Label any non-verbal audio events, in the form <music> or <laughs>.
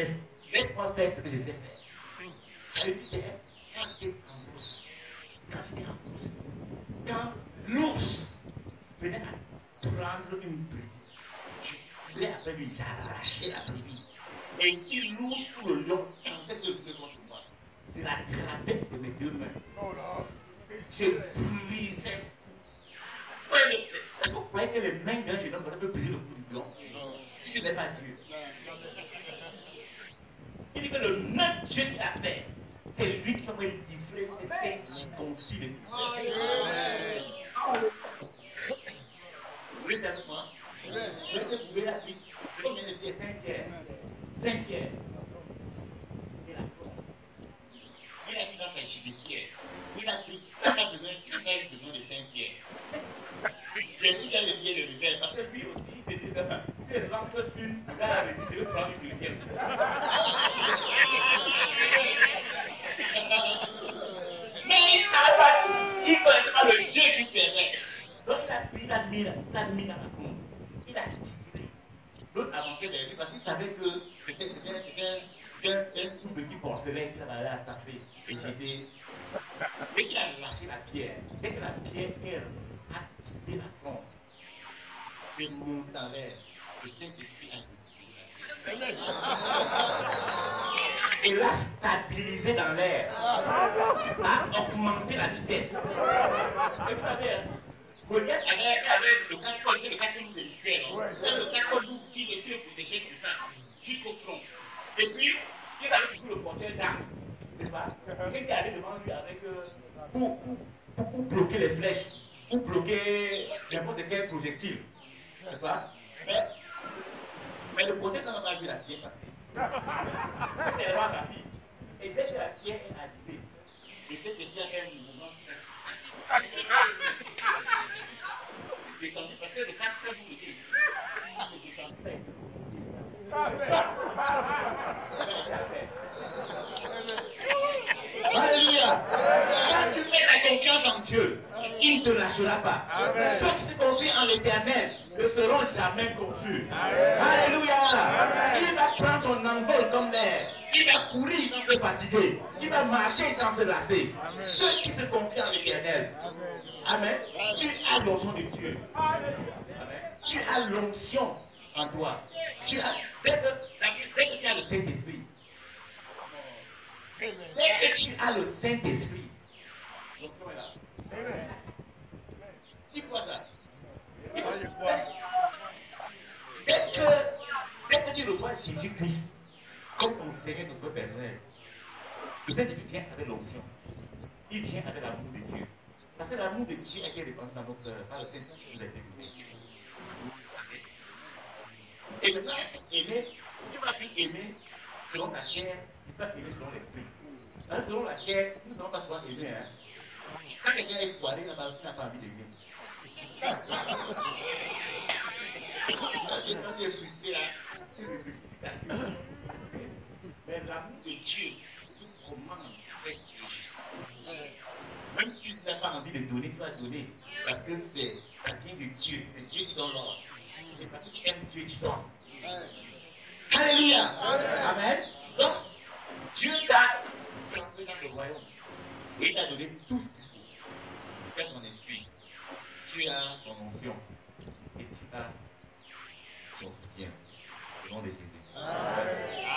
laisse, laisse-moi faire ce que je sais faire. Ça veut dire, quand j'étais en quand en brousse, quand l'ours venait à prendre une brebis, je voulais après lui, j'arrachais la brebis. Et si l'ours ou le lion tentait de lever contre moi, je l'attrapais de mes deux mains. Je brisais le cou. Est-ce que vous croyez que les mains d'un jeune homme peuvent briser le cou du lion Si ce n'est pas Dieu. Il dit que le même Dieu qui l'a fait, c'est lui qui va me livrer cet incirconcis de. Vous voulez avec moi Vous la vie. Combien de pieds Saint-Pierre. Saint-Pierre. Il a foi. Il a mis dans sa judiciaire. Il a dit, il n'a pas besoin, il n'a pas eu besoin de Saint-Pierre. Jésus dans les pieds de l'hiver, parce que lui aussi, il s'est dit, si elle lance une, dans. Mais il savait pas, il connaissait pas le Dieu qui servait. Donc il a pris la mine, la. Il a tiré. L'autre avançait vers lui parce qu'il savait que c'était un, tout petit porcelain qu'il attrapé. Et. Dès qu'il a lâché la pierre, dès que la pierre a quitté la fronde, c'est monté dans l'air. Le Saint-Esprit a détruit la pierre. Et l'a stabilisé dans l'air. A augmenté la vitesse. Et vous savez, hein, Goliath avait, le casque, le casque de l'hiver. Même le casque lourd qui le, protégeait comme ça, jusqu'au front. Et puis, il avait toujours le porteur d'armes. N'est-ce pas? Quelqu'un qui allait devant lui avec. euh, pour, pour, pour, pour bloquer les flèches, ou bloquer n'importe quel projectile. N'est-ce pas? Mais, mais le n'a pas vu la pierre passer. C'était vraiment rapide. Et dès que la pierre est arrivée, je sais que y a un mouvement c'est descendu parce que le casque lourd était ici. C'est descendu. Alléluia. Quand tu mets ta confiance en Dieu, il ne te lâchera pas. Ceux qui se confient en l'éternel ne seront jamais confus. Alléluia. Il va prendre son envol comme l'air. Il va courir sans se fatiguer. Il va marcher sans se lasser. Ceux qui se confient en l'éternel. Amen. Tu as l'onction de Dieu. Amen. Tu as l'onction en toi. Tu as, dès que, dès que tu as le Saint-Esprit, Dès que tu as le Saint-Esprit, l'onction est là. Dis quoi ça Il faut- Dès que, dès que tu reçois Jésus-Christ comme ton Sauveur personnel, le Saint-Esprit vient avec l'onction. Il vient avec l'amour de Dieu. Parce que l'amour de Dieu a été répandu dans notre cœur par le Saint-Esprit qui nous a été donné. Et maintenant, aimer, tu vas plus aimer selon ta chair, tu vas aimer selon l'esprit. Selon la chair, nous ne savons pas souvent aimer. Hein. Quand quelqu'un est foiré, il n'a pas, envie d'aimer. <laughs> quand tu es frustré là, Mais l'amour de Dieu nous commande à rester juste. Même si tu n'as pas envie de donner, tu vas donner. Parce que c'est, ça vient de Dieu. C'est Dieu qui donne l'ordre. Et parce que tu aimes Dieu, tu donnes. Alléluia. Amen. Donc, Dieu t'a transmis dans le royaume. Et t'a donné tout ce qu'il faut. Tu as son esprit. Tu as son onction. Et tu as son soutien nom de Jésus. Amen.